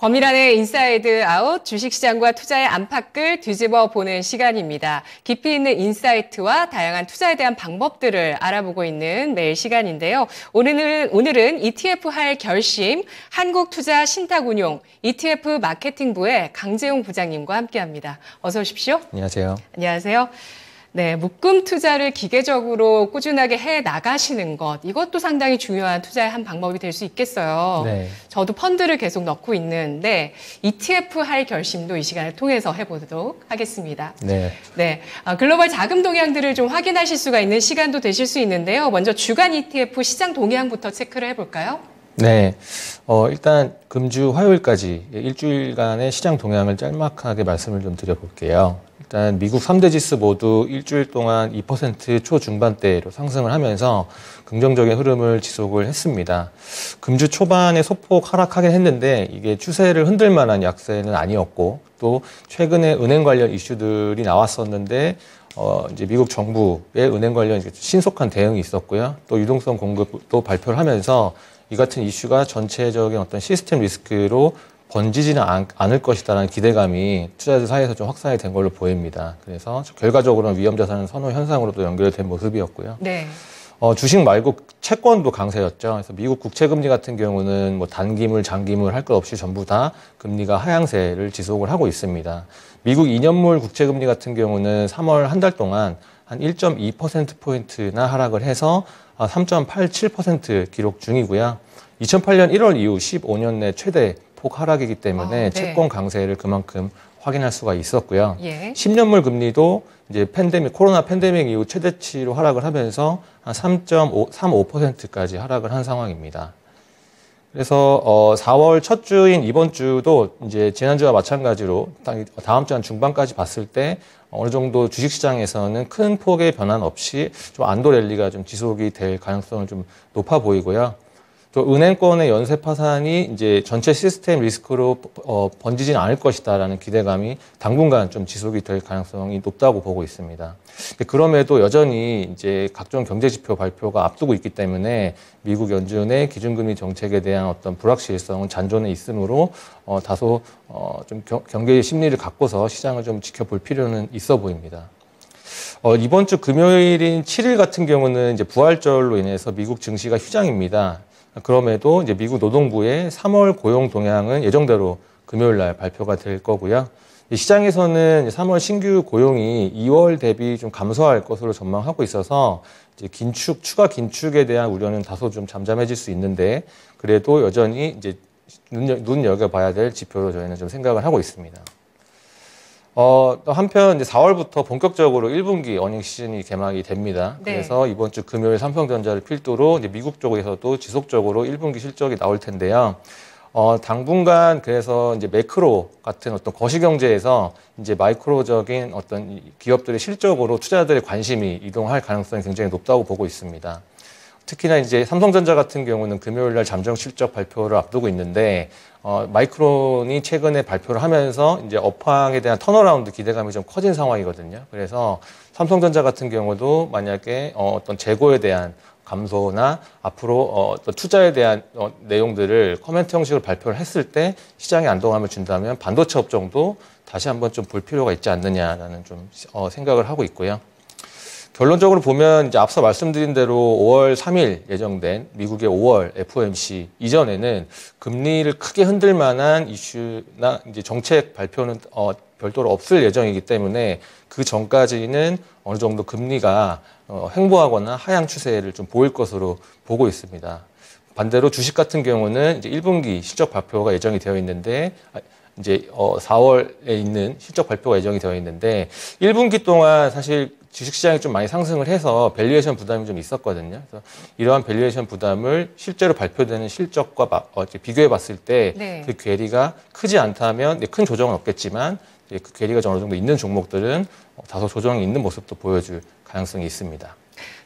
권미란의 인사이드 아웃 주식시장과 투자의 안팎을 뒤집어 보는 시간입니다. 깊이 있는 insight와 다양한 투자에 대한 방법들을 알아보고 있는 매일 시간인데요. 오늘은, 오늘은 ETF 할 결심, 한국투자 신탁운용, ETF 마케팅부의 강재용 부장님과 함께합니다. 어서 오십시오. 안녕하세요. 안녕하세요. 네, 묶음 투자를 기계적으로 꾸준하게 해 나가시는 것, 이것도 상당히 중요한 투자의 한 방법이 될 수 있겠어요. 네. 저도 펀드를 계속 넣고 있는데 ETF 할 결심도 이 시간을 통해서 해보도록 하겠습니다. 네. 네. 아, 글로벌 자금 동향들을 좀 확인하실 수가 있는 시간도 되실 수 있는데요. 먼저 주간 ETF 시장 동향부터 체크를 해볼까요? 네. 어, 일단 금주 화요일까지 일주일간의 시장 동향을 짤막하게 말씀을 좀 드려볼게요. 일단 미국 3대 지수 모두 일주일 동안 2% 초중반대로 상승을 하면서 긍정적인 흐름을 지속을 했습니다. 금주 초반에 소폭 하락하긴 했는데 이게 추세를 흔들 만한 약세는 아니었고 또 최근에 은행 관련 이슈들이 나왔었는데 어, 이제 미국 정부의 은행 관련 신속한 대응이 있었고요. 또 유동성 공급도 발표를 하면서 이 같은 이슈가 전체적인 어떤 시스템 리스크로 번지지는 않, 을 것이다라는 기대감이 투자자들 사이에서 좀 확산이 된 걸로 보입니다. 그래서 결과적으로는 위험 자산 선호 현상으로도 연결된 모습이었고요. 네. 어, 주식 말고 채권도 강세였죠. 그래서 미국 국채 금리 같은 경우는 뭐 단기물, 장기물 할 것 없이 전부 다 금리가 하향세를 지속을 하고 있습니다. 미국 2년물 국채 금리 같은 경우는 3월 한 달 동안 한 1.2%포인트나 하락을 해서 3.87% 기록 중이고요. 2008년 1월 이후 15년 내 최대 폭 하락이기 때문에 아, 네. 채권 강세를 그만큼 확인할 수가 있었고요. 예. 10년물 금리도 이제 팬데믹 코로나 팬데믹 이후 최대치로 하락을 하면서 한 3.35%까지 하락을 한 상황입니다. 그래서 어 4월 첫 주인 이번 주도 이제 지난주와 마찬가지로 다음 주 한 중반까지 봤을 때 어느 정도 주식시장에서는 큰 폭의 변환 없이 좀 안도 랠리가 좀 지속이 될 가능성을 좀 높아 보이고요. 또 은행권의 연쇄 파산이 이제 전체 시스템 리스크로 어, 번지진 않을 것이다라는 기대감이 당분간 좀 지속이 될 가능성이 높다고 보고 있습니다. 그럼에도 여전히 이제 각종 경제 지표 발표가 앞두고 있기 때문에 미국 연준의 기준금리 정책에 대한 어떤 불확실성은 잔존해 있으므로 어, 다소 어, 좀 경, 경계 심리를 갖고서 시장을 좀 지켜볼 필요는 있어 보입니다. 어, 이번 주 금요일인 7일 같은 경우는 이제 부활절로 인해서 미국 증시가 휴장입니다. 그럼에도 이제 미국 노동부의 3월 고용 동향은 예정대로 금요일 날 발표가 될 거고요. 시장에서는 3월 신규 고용이 2월 대비 좀 감소할 것으로 전망하고 있어서 이제 긴축, 추가 긴축에 대한 우려는 다소 좀 잠잠해질 수 있는데 그래도 여전히 이제 눈, 눈 여겨봐야 될 지표로 저희는 좀 생각을 하고 있습니다. 어, 또 한편 이제 4월부터 본격적으로 1분기 어닝 시즌이 개막이 됩니다. 네. 그래서 이번 주 금요일 삼성전자를 필두로 이제 미국 쪽에서도 지속적으로 1분기 실적이 나올 텐데요. 어, 당분간 그래서 이제 매크로 같은 어떤 거시경제에서 이제 마이크로적인 어떤 기업들의 실적으로 투자자들의 관심이 이동할 가능성이 굉장히 높다고 보고 있습니다. 특히나 이제 삼성전자 같은 경우는 금요일 날 잠정 실적 발표를 앞두고 있는데 어, 마이크론이 최근에 발표를 하면서 이제 업황에 대한 turnaround 기대감이 좀 커진 상황이거든요. 그래서 삼성전자 같은 경우도 만약에 어, 어떤 재고에 대한 감소나 앞으로 어, 또 투자에 대한 어, 내용들을 커멘트 형식으로 발표를 했을 때 시장에 안동함을 준다면 반도체 업종도 다시 한번 좀 볼 필요가 있지 않느냐라는 좀 어, 생각을 하고 있고요. 결론적으로 보면 이제 앞서 말씀드린 대로 5월 3일 예정된 미국의 5월 FOMC 이전에는 금리를 크게 흔들 만한 이슈나 이제 정책 발표는 어, 별도로 없을 예정이기 때문에 그 전까지는 어느 정도 금리가 어, 횡보하거나 하향 추세를 좀 보일 것으로 보고 있습니다. 반대로 주식 같은 경우는 이제 1분기 실적 발표가 예정이 되어 있는데 이제 어 4월에 있는 실적 발표가 예정이 되어 있는데 1분기 동안 사실 주식시장이 좀 많이 상승을 해서 valuation 부담이 좀 있었거든요. 그래서 이러한 valuation 부담을 실제로 발표되는 실적과 어, 비교해 봤을 때그 네. 그 괴리가 크지 않다면 네, 큰 조정은 없겠지만 그 괴리가 어느 정도 있는 종목들은 어, 다소 조정이 있는 모습도 보여줄 가능성이 있습니다.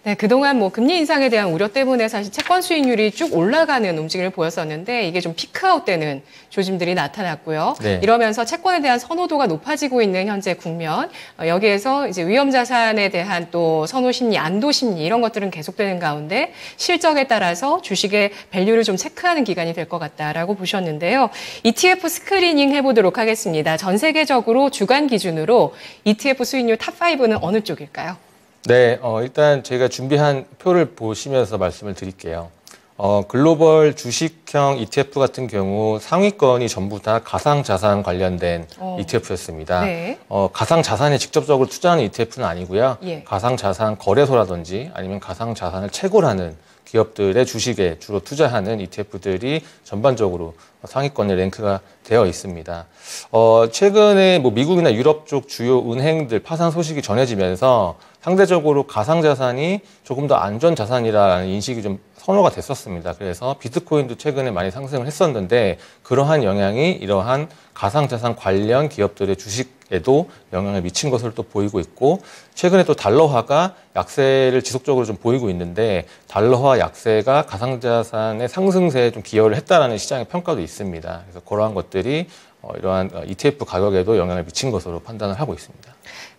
네, 그동안 뭐 금리 인상에 대한 우려 때문에 사실 채권 수익률이 쭉 올라가는 움직임을 보였었는데 이게 좀 peak out 되는 조짐들이 나타났고요. 네. 이러면서 채권에 대한 선호도가 높아지고 있는 현재 국면, 어, 여기에서 이제 위험 자산에 대한 또 선호 심리, 안도 심리 이런 것들은 계속되는 가운데 실적에 따라서 주식의 value를 좀 체크하는 기간이 될 것 같다라고 보셨는데요. ETF screening 해보도록 하겠습니다. 전 세계적으로 주간 기준으로 ETF 수익률 top 5는 어느 쪽일까요? 네, 어, 일단 저희가 준비한 표를 보시면서 말씀을 드릴게요. 어, 글로벌 주식형 ETF 같은 경우 상위권이 전부 다 가상자산 관련된 어. ETF였습니다. 네. 어, 가상자산에 직접적으로 투자하는 ETF는 아니고요. 예. 가상자산 거래소라든지 아니면 가상자산을 채굴하는 기업들의 주식에 주로 투자하는 ETF들이 전반적으로 상위권에 랭크가 되어 있습니다. 어, 최근에 뭐 미국이나 유럽 쪽 주요 은행들 파산 소식이 전해지면서 상대적으로 가상자산이 조금 더 안전 자산이라는 인식이 좀 선호가 됐었습니다. 그래서 비트코인도 최근에 많이 상승을 했었는데 그러한 영향이 이러한 가상자산 관련 기업들의 주식에도 영향을 미친 것으로 또 보이고 있고 최근에 또 달러화가 약세를 지속적으로 좀 보이고 있는데 달러화 약세가 가상자산의 상승세에 좀 기여를 했다라는 시장의 평가도 있습니다. 그래서 그러한 것들이 어, 이러한 ETF 가격에도 영향을 미친 것으로 판단을 하고 있습니다.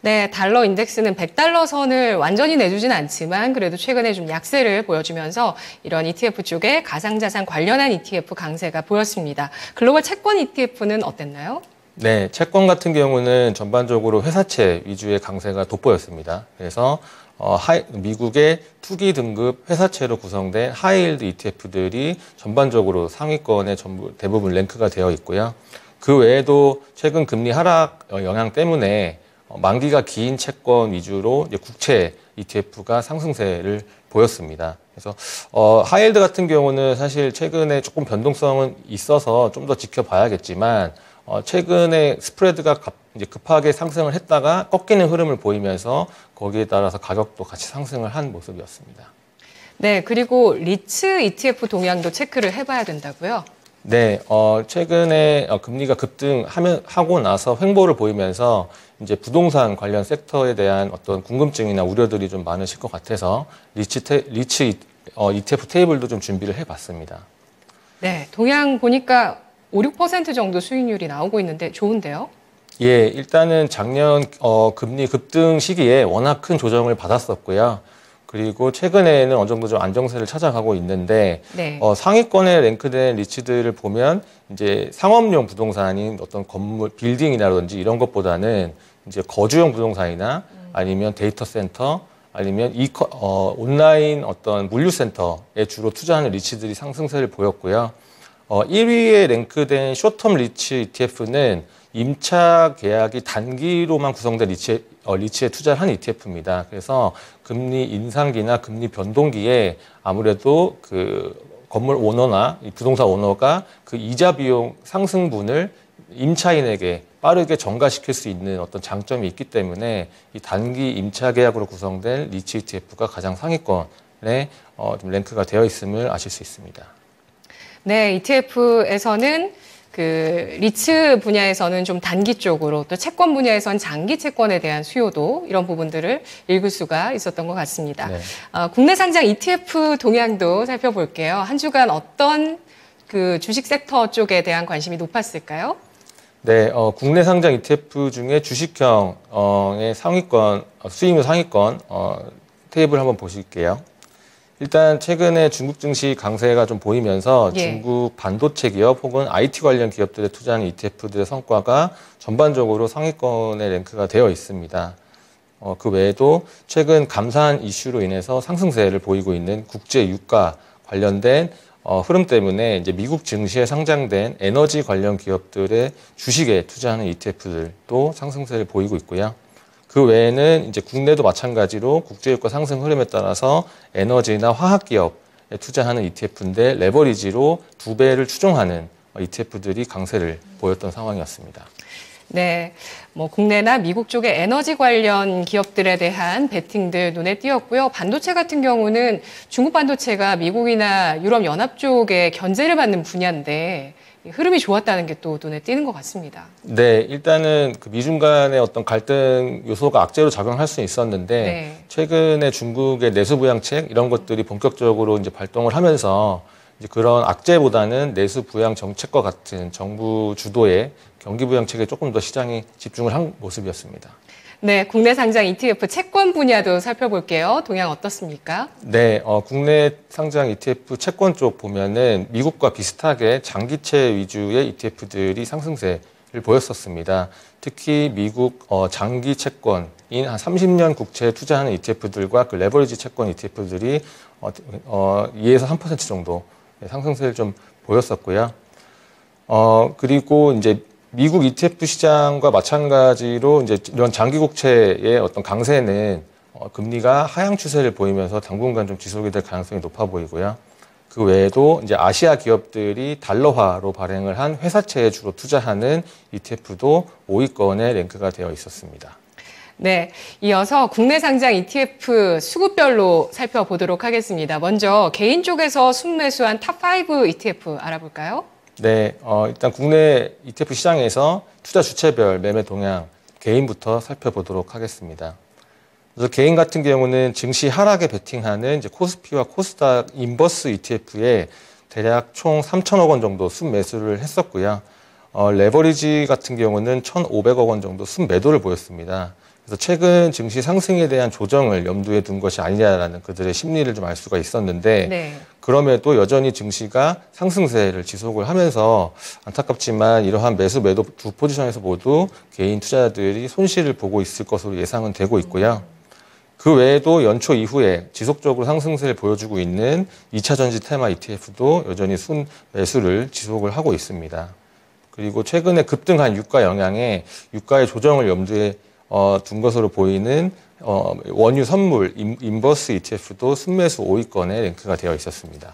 네, 달러 인덱스는 100달러 선을 완전히 내주진 않지만 그래도 최근에 좀 약세를 보여주면서 이런 ETF 쪽에 가상자산 관련한 ETF 강세가 보였습니다. 글로벌 채권 ETF는 어땠나요? 네, 채권 같은 경우는 전반적으로 회사채 위주의 강세가 돋보였습니다. 그래서 어, high, 미국의 투기 등급 회사채로 구성된 high yield ETF들이 전반적으로 상위권에 전부 대부분 랭크가 되어 있고요. 그 외에도 최근 금리 하락 영향 때문에 어, 만기가 긴 채권 위주로 국채 ETF가 상승세를 보였습니다. 그래서 어, high yield 같은 경우는 사실 최근에 조금 변동성은 있어서 좀 더 지켜봐야겠지만 어, 최근에 스프레드가 급, 이제 급하게 상승을 했다가 꺾이는 흐름을 보이면서 거기에 따라서 가격도 같이 상승을 한 모습이었습니다. 네, 그리고 리츠 ETF 동향도 체크를 해봐야 된다고요? 네, 어, 최근에 어, 금리가 급등하고 나서 횡보를 보이면서 이제 부동산 관련 섹터에 대한 어떤 궁금증이나 우려들이 좀 많으실 것 같아서 리츠, 테, 리츠 어, ETF 테이블도 좀 준비를 해봤습니다. 네, 동향 보니까 5, 6% 정도 수익률이 나오고 있는데 좋은데요? 예, 일단은 작년 어, 금리 급등 시기에 워낙 큰 조정을 받았었고요. 그리고 최근에는 어느 정도 좀 안정세를 찾아가고 있는데 네. 어, 상위권에 랭크된 리츠들을 보면 이제 상업용 부동산인 어떤 건물 빌딩이라든지 이런 것보다는 이제 거주용 부동산이나 음. 아니면 데이터 센터 아니면 이 어, 온라인 어떤 물류 센터에 주로 투자하는 리츠들이 상승세를 보였고요. 어, 1위에 랭크된 short term 리츠 ETF는 임차 계약이 단기로만 구성된 리츠에, 어, 리츠에 투자를 한 ETF입니다. 그래서 금리 인상기나 금리 변동기에 아무래도 그 건물 오너나 부동산 오너가 그 이자 비용 상승분을 임차인에게 빠르게 전가시킬 수 있는 어떤 장점이 있기 때문에 이 단기 임차 계약으로 구성된 리츠 ETF가 가장 상위권에 어, 좀 랭크가 되어 있음을 아실 수 있습니다. 네, ETF에서는 그 리츠 분야에서는 좀 단기 쪽으로 또 채권 분야에서는 장기 채권에 대한 수요도 이런 부분들을 읽을 수가 있었던 것 같습니다. 네. 어, 국내 상장 ETF 동향도 살펴볼게요. 한 주간 어떤 그 주식 섹터 쪽에 대한 관심이 높았을까요? 네, 어, 국내 상장 ETF 중에 주식형의 상위권, 어, 수익률 상위권 어, 테이블 한번 보실게요. 일단 최근에 중국 증시 강세가 좀 보이면서 예. 중국 반도체 기업 혹은 IT 관련 기업들에 투자하는 ETF들의 성과가 전반적으로 상위권의 랭크가 되어 있습니다. 어, 그 외에도 최근 감산 이슈로 인해서 상승세를 보이고 있는 국제 유가 관련된 어, 흐름 때문에 이제 미국 증시에 상장된 에너지 관련 기업들의 주식에 투자하는 ETF들도 상승세를 보이고 있고요. 그 외에는 이제 국내도 마찬가지로 국제유가 상승 흐름에 따라서 에너지나 화학 기업에 투자하는 ETF인데 레버리지로 두 배를 추종하는 ETF들이 강세를 보였던 상황이었습니다. 네, 뭐 국내나 미국 쪽의 에너지 관련 기업들에 대한 베팅들 눈에 띄었고요. 반도체 같은 경우는 중국 반도체가 미국이나 유럽 연합 쪽에 견제를 받는 분야인데 흐름이 좋았다는 게 또 눈에 띄는 것 같습니다. 네, 일단은 그 미중 간의 어떤 갈등 요소가 악재로 작용할 수 있었는데 네. 최근에 중국의 내수 부양책 이런 것들이 본격적으로 이제 발동을 하면서 이제 그런 악재보다는 내수 부양 정책과 같은 정부 주도의 경기 부양책에 조금 더 시장이 집중을 한 모습이었습니다. 네, 국내 상장 ETF 채권 분야도 살펴볼게요. 동향 어떻습니까? 네, 어, 국내 상장 ETF 채권 쪽 보면은 미국과 비슷하게 장기채 위주의 ETF들이 상승세를 보였었습니다. 특히 미국 어, 장기 채권인 한 30년 국채에 투자하는 ETF들과 그 레버리지 채권 ETF들이 어, 어, 2에서 3% 정도 상승세를 좀 보였었고요. 어, 그리고 이제 미국 ETF 시장과 마찬가지로 이제 이런 장기 국채의 어떤 강세는 어, 금리가 하향 추세를 보이면서 당분간 좀 지속이 될 가능성이 높아 보이고요. 그 외에도 이제 아시아 기업들이 달러화로 발행을 한 회사채에 주로 투자하는 ETF도 5위권에 랭크가 되어 있었습니다. 네, 이어서 국내 상장 ETF 수급별로 살펴보도록 하겠습니다. 먼저 개인 쪽에서 순매수한 top5 ETF 알아볼까요? 네, 어, 일단 국내 ETF 시장에서 투자 주체별 매매 동향 개인부터 살펴보도록 하겠습니다. 그래서 개인 같은 경우는 증시 하락에 베팅하는 이제 코스피와 코스닥 inverse ETF에 대략 총 3천억 원 정도 순매수를 했었고요. 어, 레버리지 같은 경우는 1,500억 원 정도 순매도를 보였습니다. 그래서 최근 증시 상승에 대한 조정을 염두에 둔 것이 아니냐라는 그들의 심리를 좀 알 수가 있었는데 네. 그럼에도 여전히 증시가 상승세를 지속을 하면서 안타깝지만 이러한 매수 매도 두 포지션에서 모두 개인 투자자들이 손실을 보고 있을 것으로 예상은 되고 있고요. 그 외에도 연초 이후에 지속적으로 상승세를 보여주고 있는 2차 전지 테마 ETF도 여전히 순 매수를 지속을 하고 있습니다. 그리고 최근에 급등한 유가 영향에 유가의 조정을 염두에 어, 둔 것으로 보이는 어, 원유 선물 inverse ETF도 순매수 5위권에 랭크가 되어 있었습니다.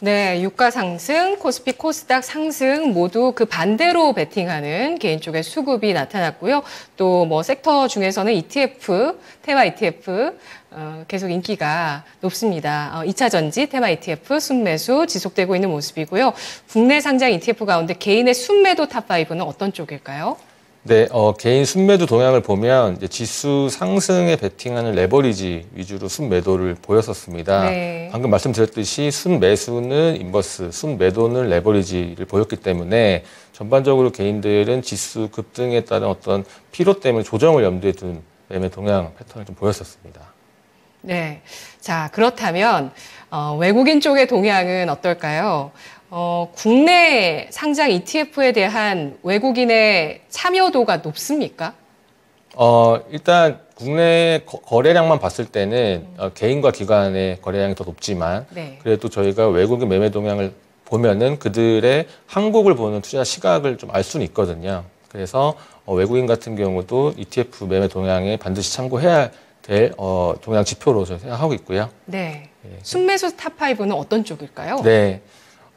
네, 유가 상승, 코스피, 코스닥 상승 모두 그 반대로 베팅하는 개인 쪽의 수급이 나타났고요. 또 뭐 섹터 중에서는 ETF, 테마 ETF 어, 계속 인기가 높습니다. 어, 2차 전지, 테마 ETF 순매수 지속되고 있는 모습이고요. 국내 상장 ETF 가운데 개인의 순매도 top5는 어떤 쪽일까요? 네, 어, 개인 순매도 동향을 보면 지수 상승에 베팅하는 레버리지 위주로 순매도를 보였었습니다. 네. 방금 말씀드렸듯이 순매수는 inverse, 순매도는 레버리지를 보였기 때문에 전반적으로 개인들은 지수 급등에 따른 어떤 피로 때문에 조정을 염두에 둔 매매 동향 패턴을 좀 보였었습니다. 네. 자, 그렇다면 어, 외국인 쪽의 동향은 어떨까요? 어, 국내 상장 ETF에 대한 외국인의 참여도가 높습니까? 어, 일단 국내 거, 래량만 봤을 때는 음. 어, 개인과 기관의 거래량이 더 높지만 네. 그래도 저희가 외국인 매매 동향을 보면은 그들의 한국을 보는 투자 시각을 좀 알 수는 있거든요. 그래서 어, 외국인 같은 경우도 ETF 매매 동향에 반드시 참고해야 될 어, 동향 지표로 저는 생각하고 있고요. 네. 네. 순매수 top5는 어떤 쪽일까요? 네.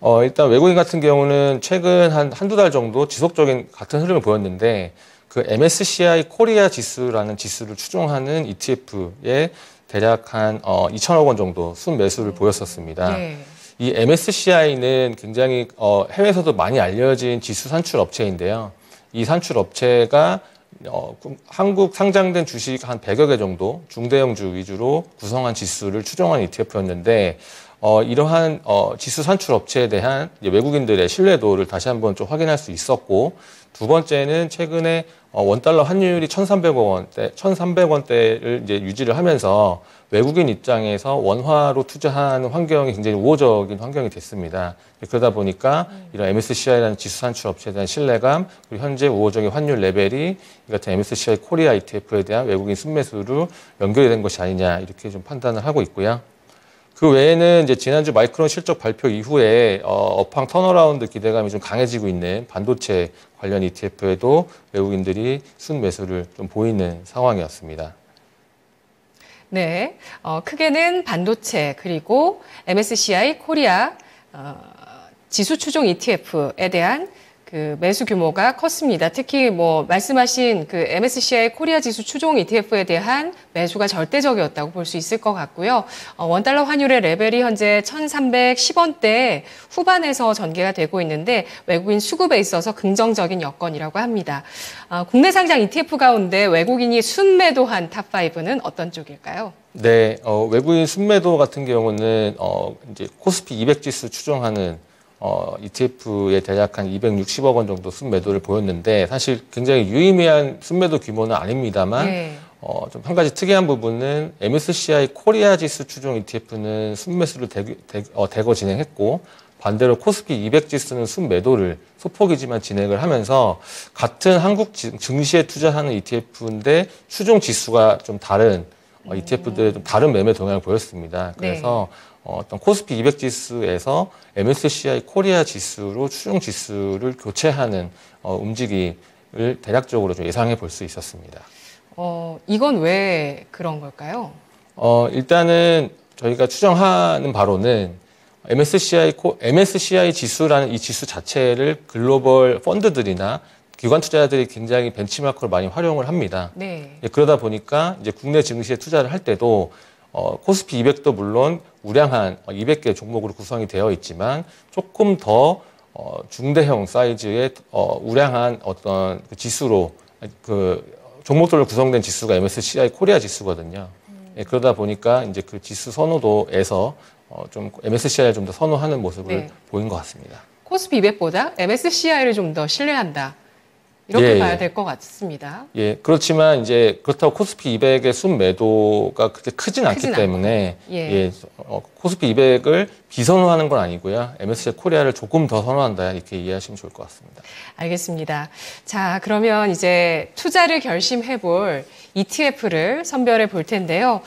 어, 일단 외국인 같은 경우는 최근 한, 한두 달 정도 지속적인 같은 흐름을 보였는데 그 MSCI 코리아 지수라는 지수를 추종하는 ETF에 대략 한 어, 2천억 원 정도 순매수를 보였었습니다. 네. 이 MSCI는 굉장히 어, 해외에서도 많이 알려진 지수 산출 업체인데요. 이 산출 업체가 어, 한국 상장된 주식 한 100여 개 정도 중대형주 위주로 구성한 지수를 추종한 ETF였는데 어, 이러한 어, 지수 산출 업체에 대한 외국인들의 신뢰도를 다시 한번 좀 확인할 수 있었고 두 번째는 최근에 어, 원달러 환율이 1,300원대, 1,300원대를 이제 유지를 하면서 외국인 입장에서 원화로 투자하는 환경이 굉장히 우호적인 환경이 됐습니다. 그러다 보니까 이런 MSCI라는 지수 산출 업체에 대한 신뢰감, 그리고 현재 우호적인 환율 레벨이 이 같은 MSCI 코리아 ETF에 대한 외국인 순매수로 연결이 된 것이 아니냐 이렇게 좀 판단을 하고 있고요. 그 외에는 이제 지난주 마이크론 실적 발표 이후에 어, 업황 turnaround 기대감이 좀 강해지고 있는 반도체 관련 ETF에도 외국인들이 순매수를 좀 보이는 상황이었습니다. 네, 어, 크게는 반도체 그리고 MSCI 코리아 어, 지수 추종 ETF에 대한 그 매수 규모가 컸습니다. 특히 뭐 말씀하신 그 MSCI 코리아 지수 추종 ETF에 대한 매수가 절대적이었다고 볼 수 있을 것 같고요. 어, 원달러 환율의 레벨이 현재 1,310원대 후반에서 전개가 되고 있는데 외국인 수급에 있어서 긍정적인 여건이라고 합니다. 어, 국내 상장 ETF 가운데 외국인이 순매도한 top5는 어떤 쪽일까요? 네, 어, 외국인 순매도 같은 경우는 어, 이제 코스피 200 지수 추종하는 어, ETF에 대략 한 260억 원 정도 순매도를 보였는데 사실 굉장히 유의미한 순매도 규모는 아닙니다만 네. 어, 좀 한 가지 특이한 부분은 MSCI 코리아 지수 추종 ETF는 순매수를 대, 대, 어, 대거 진행했고 반대로 코스피 200 지수는 순매도를 소폭이지만 진행을 하면서 같은 한국 증시에 투자하는 ETF인데 추종 지수가 좀 다른 어, ETF들의 좀 다른 매매 동향을 보였습니다. 그래서 네. 어, 어떤 코스피 200 지수에서 MSCI 코리아 지수로 추종 지수를 교체하는 어, 움직임을 대략적으로 좀 예상해 볼 수 있었습니다. 어, 이건 왜 그런 걸까요? 어, 일단은 저희가 추정하는 바로는 MSCI, MSCI 지수라는 이 지수 자체를 글로벌 펀드들이나 기관 투자자들이 굉장히 벤치마크로 많이 활용을 합니다. 네. 예, 그러다 보니까 이제 국내 증시에 투자를 할 때도 어, 코스피 200도 물론 우량한 200개 종목으로 구성이 되어 있지만 조금 더 어, 중대형 사이즈의 어, 우량한 어떤 그 지수로 그 종목들로 구성된 지수가 MSCI 코리아 지수거든요. 음. 예, 그러다 보니까 이제 그 지수 선호도에서 어, 좀 MSCI를 좀 더 선호하는 모습을 네. 보인 것 같습니다. 코스피 200보다 MSCI를 좀 더 신뢰한다. 이렇게 예, 예. 봐야 될 것 같습니다. 예, 그렇지만 이제 그렇다고 코스피 200의 순매도가 그렇게 크진 않기 크진 때문에 예. 예 어, 코스피 200을 비선호하는 건 아니고요. MSCI 코리아를 조금 더 선호한다 이렇게 이해하시면 좋을 것 같습니다. 알겠습니다. 자, 그러면 이제 투자를 결심해 볼 ETF를 선별해 볼 텐데요.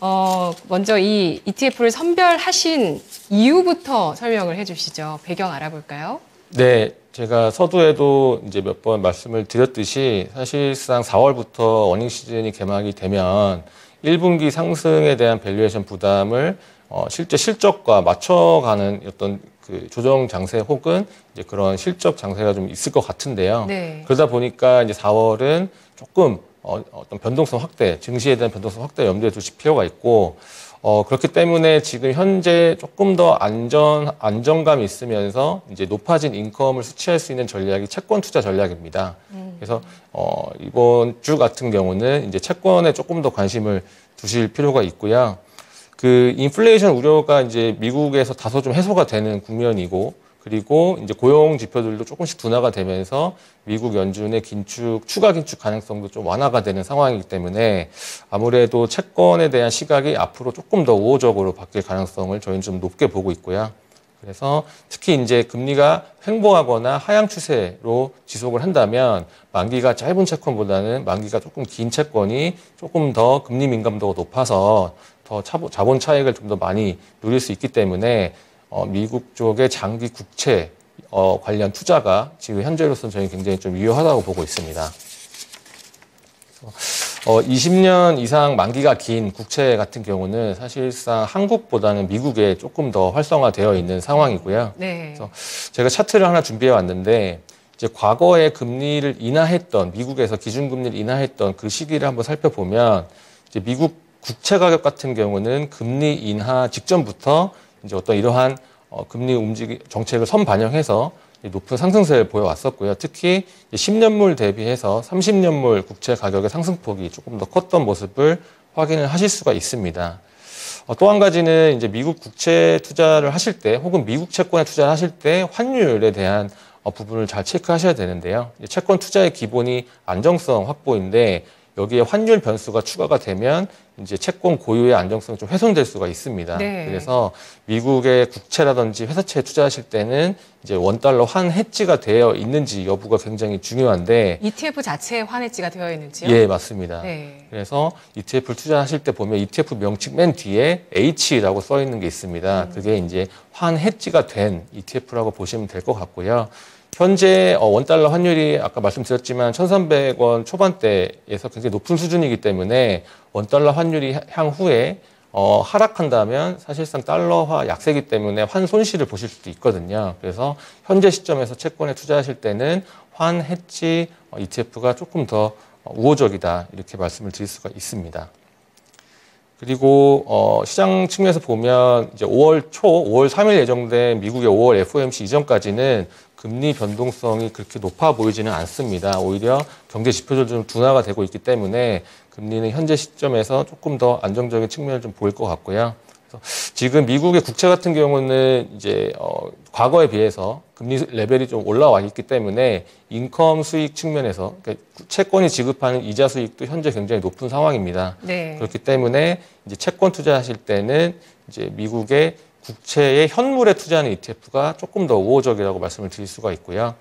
어, 먼저 이 ETF를 선별하신 이유부터 설명을 해 주시죠. 배경 알아볼까요? 네, 제가 서두에도 이제 몇 번 말씀을 드렸듯이 사실상 4월부터 earning season이 개막이 되면 1분기 상승에 대한 valuation 부담을 어, 실제 실적과 맞춰가는 어떤 그 조정 장세 혹은 이제 그런 실적 장세가 좀 있을 것 같은데요. 네. 그러다 보니까 이제 4월은 조금 어, 어떤 변동성 확대, 증시에 대한 변동성 확대 염두에 두실 필요가 있고 어, 그렇기 때문에 지금 현재 조금 더 안전, 안정감이 있으면서 이제 높아진 income을 수취할 수 있는 전략이 채권 투자 전략입니다. 음. 그래서, 어, 이번 주 같은 경우는 이제 채권에 조금 더 관심을 두실 필요가 있고요. 그 인플레이션 우려가 이제 미국에서 다소 좀 해소가 되는 국면이고 그리고 이제 고용 지표들도 조금씩 둔화가 되면서 미국 연준의 긴축, 추가 긴축 가능성도 좀 완화가 되는 상황이기 때문에 아무래도 채권에 대한 시각이 앞으로 조금 더 우호적으로 바뀔 가능성을 저희는 좀 높게 보고 있고요. 그래서 특히 이제 금리가 횡보하거나 하향 추세로 지속을 한다면 만기가 짧은 채권보다는 만기가 조금 긴 채권이 조금 더 금리 민감도가 높아서 더 자본 차익을 좀 더 많이 누릴 수 있기 때문에 어, 미국 쪽의 장기 국채 어, 관련 투자가 지금 현재로서는 저희 굉장히 좀 유효하다고 보고 있습니다. 어, 20년 이상 만기가 긴 국채 같은 경우는 사실상 한국보다는 미국에 조금 더 활성화되어 있는 상황이고요. 네. 그래서 제가 차트를 하나 준비해 왔는데 이제 과거에 금리를 인하했던 미국에서 기준금리를 인하했던 그 시기를 한번 살펴보면 이제 미국 국채 가격 같은 경우는 금리 인하 직전부터 이제 어떤 이러한 어, 금리 움직이 정책을 선반영해서 높은 상승세를 보여왔었고요. 특히 10년물 대비해서 30년물 국채 가격의 상승폭이 조금 더 컸던 모습을 확인을 하실 수가 있습니다. 어, 또한 가지는 이제 미국 국채 투자를 하실 때 혹은 미국 채권에 투자를 하실 때 환율에 대한 어, 부분을 잘 체크하셔야 되는데요. 채권 투자의 기본이 안정성 확보인데 여기에 환율 변수가 추가가 되면 이제 채권 고유의 안정성이 좀 훼손될 수가 있습니다. 네. 그래서 미국의 국채라든지 회사채에 투자하실 때는 이제 원달러 환 해지가 되어 있는지 여부가 굉장히 중요한데 ETF 자체에 환 해지가 되어 있는지요? 예, 맞습니다. 네. 그래서 ETF를 투자하실 때 보면 ETF 명칭 맨 뒤에 H라고 써 있는 게 있습니다. 음. 그게 이제 환 해지가 된 ETF라고 보시면 될 것 같고요. 현재 어, 원달러 환율이 아까 말씀드렸지만 1,300원 초반대에서 굉장히 높은 수준이기 때문에 원달러 환율이 향후에 어, 하락한다면 사실상 달러화 약세기 때문에 환 손실을 보실 수도 있거든요. 그래서 현재 시점에서 채권에 투자하실 때는 환 해치 ETF가 조금 더 우호적이다 이렇게 말씀을 드릴 수가 있습니다. 그리고 어, 시장 측면에서 보면 이제 5월 초, 5월 3일 예정된 미국의 5월 FOMC 이전까지는 금리 변동성이 그렇게 높아 보이지는 않습니다. 오히려 경제 지표들 좀 둔화가 되고 있기 때문에 금리는 현재 시점에서 조금 더 안정적인 측면을 좀 보일 것 같고요. 지금 미국의 국채 같은 경우는 이제 어, 과거에 비해서 금리 레벨이 좀 올라와 있기 때문에 인컴 수익 측면에서 그러니까 채권이 지급하는 이자 수익도 현재 굉장히 높은 상황입니다. 네. 그렇기 때문에 이제 채권 투자하실 때는 이제 미국의 국채의 현물에 투자하는 ETF가 조금 더 우호적이라고 말씀을 드릴 수가 있고요.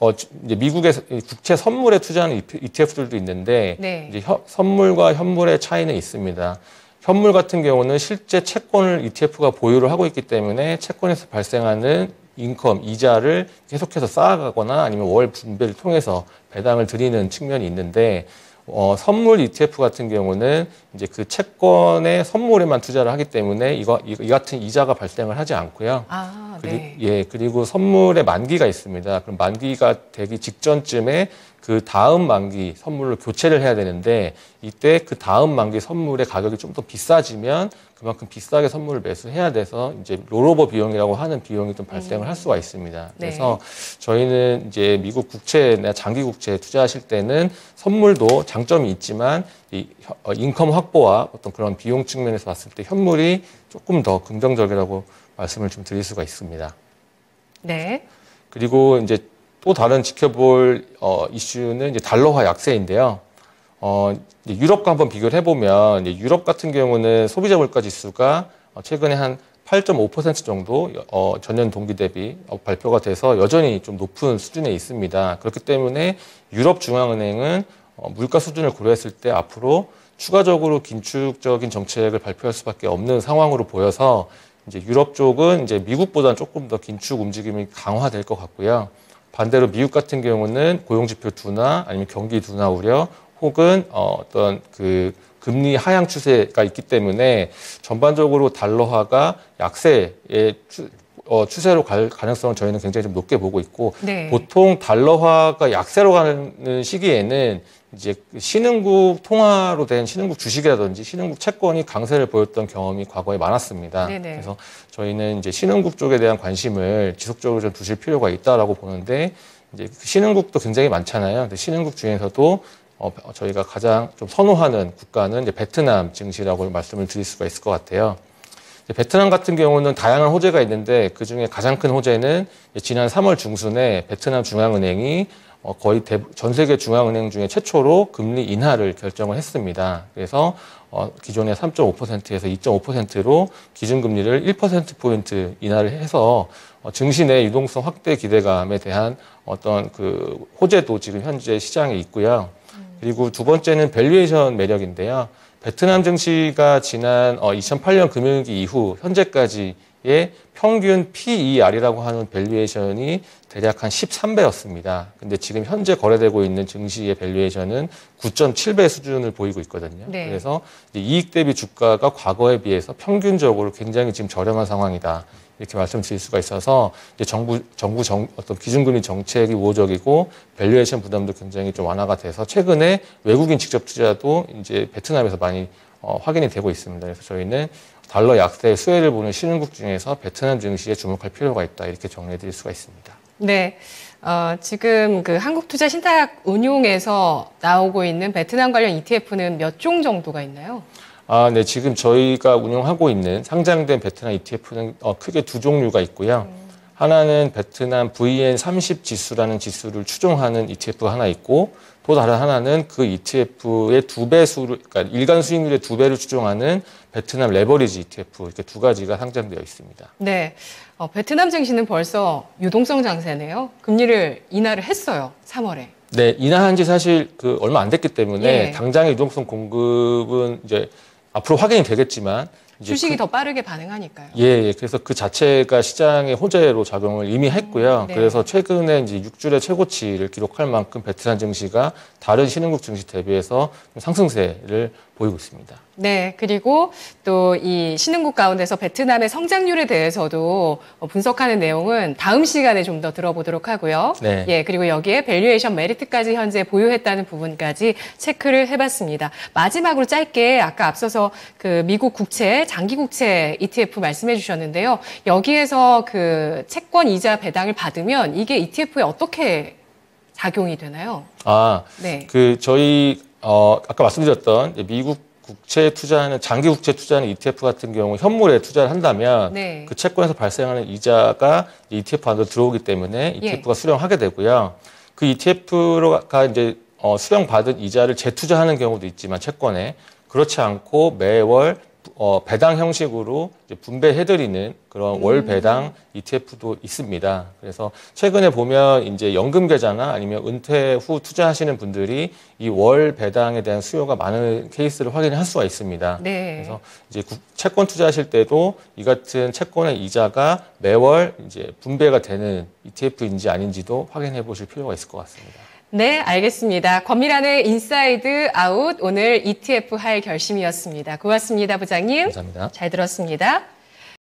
어, 이제 미국의 국채 선물에 투자하는 ETF들도 있는데 네. 이제 혀, 선물과 현물의 차이는 있습니다. 현물 같은 경우는 실제 채권을 ETF가 보유를 하고 있기 때문에 채권에서 발생하는 인컴, 이자를 계속해서 쌓아가거나 아니면 월 분배를 통해서 배당을 드리는 측면이 있는데 어, 선물 ETF 같은 경우는 이제 그 채권의 선물에만 투자를 하기 때문에 이거 이, 이 같은 이자가 발생을 하지 않고요. 아, 네. 그리, 예, 그리고 선물의 만기가 있습니다. 그럼 만기가 되기 직전쯤에 그 다음 만기 선물로 교체를 해야 되는데 이때 그 다음 만기 선물의 가격이 좀 더 비싸지면 그만큼 비싸게 선물을 매수해야 돼서 이제 롤오버 비용이라고 하는 비용이 좀 발생을 음. 할 수가 있습니다. 네. 그래서 저희는 이제 미국 국채나 장기 국채에 투자하실 때는 선물도 장점이 있지만 이 어, 인컴 확보와 어떤 그런 비용 측면에서 봤을 때 현물이 조금 더 긍정적이라고 말씀을 좀 드릴 수가 있습니다. 네. 그리고 이제 또 다른 지켜볼 어, 이슈는 이제 달러화 약세인데요. 어, 유럽과 한번 비교를 해보면 유럽 같은 경우는 소비자 물가 지수가 어, 최근에 한 8.5% 정도 어, 전년 동기 대비 어, 발표가 돼서 여전히 좀 높은 수준에 있습니다. 그렇기 때문에 유럽 중앙은행은 어, 물가 수준을 고려했을 때 앞으로 추가적으로 긴축적인 정책을 발표할 수밖에 없는 상황으로 보여서 이제 유럽 쪽은 이제 미국보다는 조금 더 긴축 움직임이 강화될 것 같고요. 반대로 미국 같은 경우는 고용지표 둔화 아니면 경기 둔화 우려 혹은 어, 어떤 그 금리 하향 추세가 있기 때문에 전반적으로 달러화가 약세의 추, 어, 추세로 갈 가능성을 저희는 굉장히 좀 높게 보고 있고 네. 보통 달러화가 약세로 가는 시기에는 이제 신흥국 통화로 된 신흥국 주식이라든지 신흥국 채권이 강세를 보였던 경험이 과거에 많았습니다. 네네. 그래서 저희는 이제 신흥국 쪽에 대한 관심을 지속적으로 좀 두실 필요가 있다라고 보는데 이제 그 신흥국도 굉장히 많잖아요. 근데 신흥국 중에서도 어, 저희가 가장 좀 선호하는 국가는 이제 베트남 증시라고 말씀을 드릴 수가 있을 것 같아요. 베트남 같은 경우는 다양한 호재가 있는데 그 중에 가장 큰 호재는 지난 3월 중순에 베트남 중앙은행이 어, 거의 대, 전 세계 중앙은행 중에 최초로 금리 인하를 결정을 했습니다. 그래서 어, 기존의 3.5%에서 2.5%로 기준금리를 1%포인트 인하를 해서 어, 증시 내 유동성 확대 기대감에 대한 어떤 그 호재도 지금 현재 시장에 있고요. 그리고 두 번째는 valuation 매력인데요. 베트남 증시가 지난 2008년 금융위기 이후 현재까지의 평균 PER이라고 하는 valuation이 대략 한 13배였습니다. 근데 지금 현재 거래되고 있는 증시의 valuation은 9.7배 수준을 보이고 있거든요. 네. 그래서 이익 대비 주가가 과거에 비해서 평균적으로 굉장히 지금 저렴한 상황이다. 이렇게 말씀드릴 수가 있어서 정부 정부 정, 어떤 기준금리 정책이 우호적이고 valuation 부담도 굉장히 좀 완화가 돼서 최근에 외국인 직접 투자도 이제 베트남에서 많이 어, 확인이 되고 있습니다. 그래서 저희는 달러 약세 수혜를 보는 신흥국 중에서 베트남 증시에 주목할 필요가 있다 이렇게 정리해 드릴 수가 있습니다. 네. 어, 지금 그 한국투자신탁 운용에서 나오고 있는 베트남 관련 ETF는 몇 종 정도가 있나요? 아, 네. 지금 저희가 운영하고 있는 상장된 베트남 ETF는 어, 크게 두 종류가 있고요. 음. 하나는 베트남 VN30 지수라는 지수를 추종하는 ETF가 하나 있고 또 다른 하나는 그 ETF의 두 배 수를, 그러니까 일간 수익률의 두 배를 추종하는 베트남 레버리지 ETF 이렇게 두 가지가 상장되어 있습니다. 네. 어, 베트남 증시는 벌써 유동성 장세네요. 금리를 인하를 했어요. 3월에. 네, 인하한 지 사실 그 얼마 안 됐기 때문에 예. 당장의 유동성 공급은 이제 앞으로 확인이 되겠지만 주식이 그, 더 빠르게 반응하니까요. 예, 예, 그래서 그 자체가 시장의 호재로 작용을 이미 했고요. 음, 네. 그래서 최근에 이제 6주의 최고치를 기록할 만큼 베트남 증시가 다른 신흥국 증시 대비해서 상승세를 보이고 있습니다. 네, 그리고 또 이 신흥국 가운데서 베트남의 성장률에 대해서도 분석하는 내용은 다음 시간에 좀 더 들어보도록 하고요. 네. 예, 그리고 여기에 valuation 메리트까지 현재 보유했다는 부분까지 체크를 해봤습니다. 마지막으로 짧게 아까 앞서서 그 미국 국채, 장기 국채 ETF 말씀해 주셨는데요. 여기에서 그 채권 이자 배당을 받으면 이게 ETF에 어떻게 작용이 되나요? 아, 네. 그 저희 어, 아까 말씀드렸던 미국 국채 투자하는 장기 국채 투자하는 ETF 같은 경우 현물에 투자를 한다면 네. 그 채권에서 발생하는 이자가 ETF 안으로 들어오기 때문에 ETF가 예. 수령하게 되고요. 그 ETF가 이제 어, 수령받은 이자를 재투자하는 경우도 있지만 채권에 그렇지 않고 매월 어, 배당 형식으로 분배해드리는 그런 음. 월 배당 ETF도 있습니다. 그래서 최근에 보면 이제 연금 계좌나 아니면 은퇴 후 투자하시는 분들이 이 월 배당에 대한 수요가 많은 케이스를 확인할 수가 있습니다. 네. 그래서 이제 채권 투자하실 때도 이 같은 채권의 이자가 매월 이제 분배가 되는 ETF인지 아닌지도 확인해 보실 필요가 있을 것 같습니다. 네, 알겠습니다. 권미란의 인사이드 아웃 오늘 ETF 할 결심이었습니다. 고맙습니다, 부장님. 감사합니다. 잘 들었습니다.